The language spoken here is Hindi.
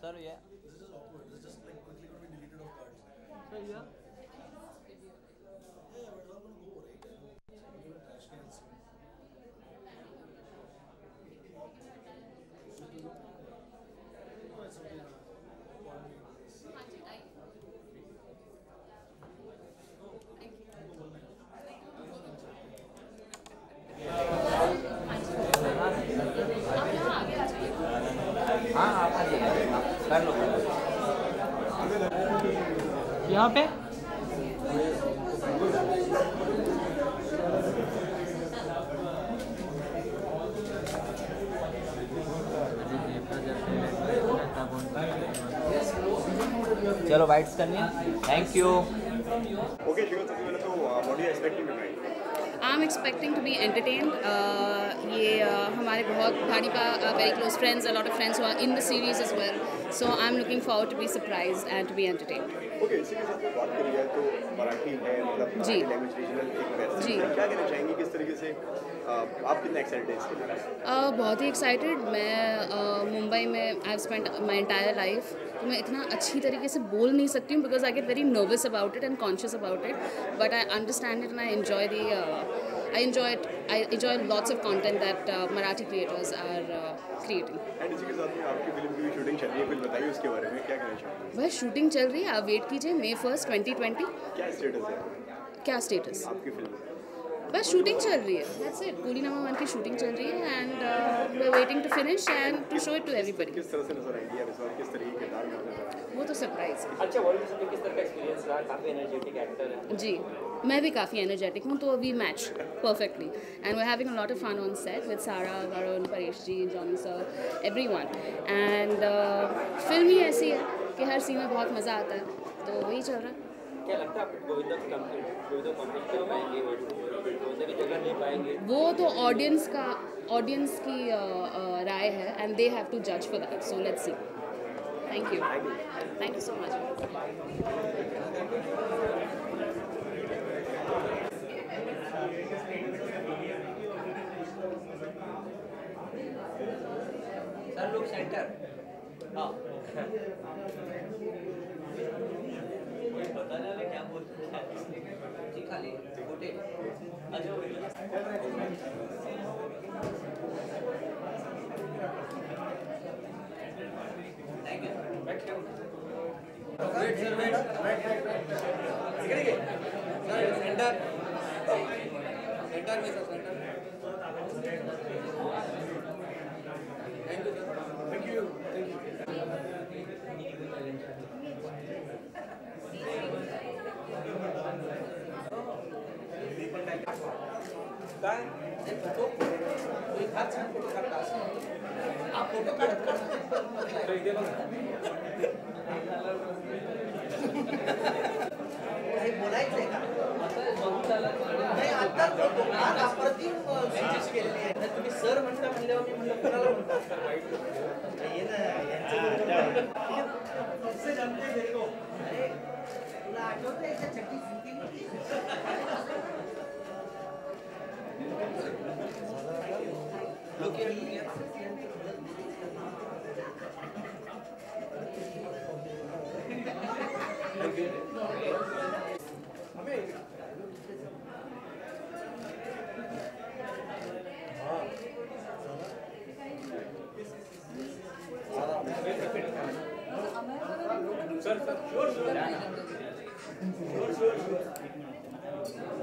Sir, yeah. Hey. यहाँ पे? चलो वाइट्स करनी थैंक यू ओके शिव सबसे पहले तो what you expecting tonight I am expecting to be entertained ये uh, हमारे बहुत भाड़ी का very close friends a lot of friends हुआ in the series is well so I am looking forward to be surprise and to be entertained Marathi है मतलब जी। लैंग्वेज रीजनल एक जी। क्या कहना चाहेंगी किस तरीके से आप कितना एक्साइटेड हैं इसके लिए बहुत ही एक्साइटेड मैं मुंबई में I spent my entire life तो मैं इतना अच्छी तरीके से बोल नहीं सकती हूँ because I get very nervous about it and conscious about it but I understand it and I enjoy the I enjoy lots of content that uh, Marathi creators are uh, creating. And इसी के साथ में आपकी फ़िल्म की भी शूटिंग चल रही है कुछ बताइए उसके बारे में क्या कहना चाहेंगे? वह शूटिंग चल रही है आप वेट कीजिए मे फ़र्स्ट ट्वेंटी ट्वेंटी क्या स्टेटस है? क्या स्टेटस आपकी फ़िल्म बस शूटिंग चल रही है। दैट्स इट कूली नामा वन की शूटिंग चल रही है and we are waiting to finish and to show it to everybody किस तरह से नज़र आएँगी आप इस बार? किस तरह के किरदार में नज़र आएँगे वो तो सरप्राइज़ है। अच्छा बॉलीवुड में किस तरह का एक्सपीरियंस रहा? काफ़ी एनर्जेटिक एक्टर है। जी मैं भी काफ़ी एनर्जेटिक हूँ तो we match perfectly and we having a lot of fun on set with Sara Varun Paresh ji Johnny sir everyone and film ही ऐसी है कि हर सीन में बहुत मज़ा आता है। तो वही चल रहा है। क्या लगता है गोविंदा वो तो ऑडियंस का ऑडियंस की राय है एंड दे हैव टू जज for that so let's see thank you thank you so much sir लोग सेंटर हाँ पता नहीं क्या बोलते हैं जी खाली छोटे thank you wait sir wait sir centre centre में sir centre thank you sir thank you आप फ़ोटो काढत काही बोलायचंय का नाही आता फार अप्रतिम स्पीच केलेली आहे तुम्ही सर म्हणता म्हणल्यावर मी म्हणलं कुणाला म्हणता? ये ना यांचं कसं जमते देखो. अरे तुला आठवतं याच्या छठी Lo que Sure, sure, sure. Sure, sure.